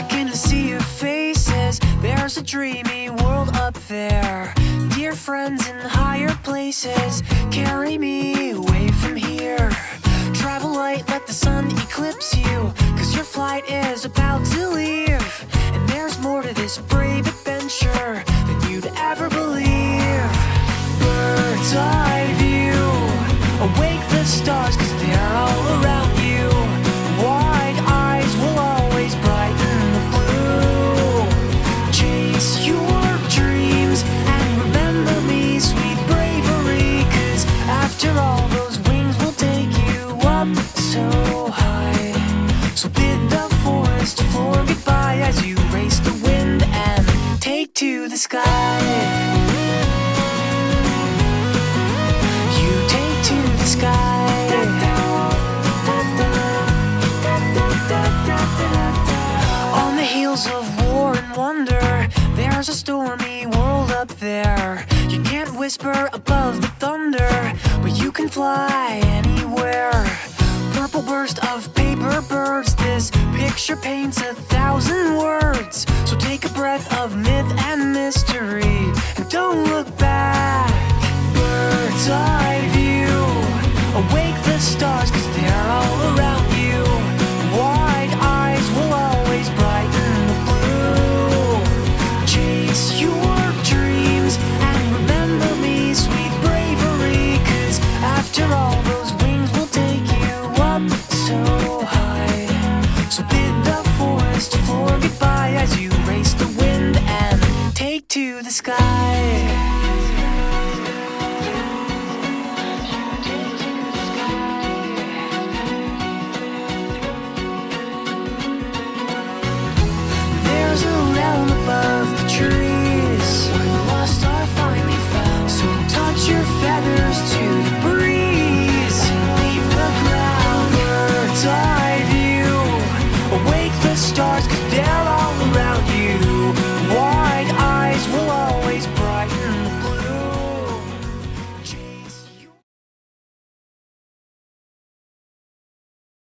back in I see your faces. There's a dreamy world up there. Dear friends in higher places Carry me away from here. Travel light, let the sun eclipse you Cause your flight is about to leave. So bid the forest floor goodbye as you race the wind and take to the sky. You take to the sky. On the heels of war and wonder, there's a stormy world up there. You can't whisper above the thunder, but you can fly picture paints a thousand words. So take a breath of myth and mystery, and don't look back. Bird's eye view, awake the stars, cause they're all around you. Wide eyes will always brighten the blue. Chase your dreams and remember me, sweet bravery. Cause after all, take to the sky.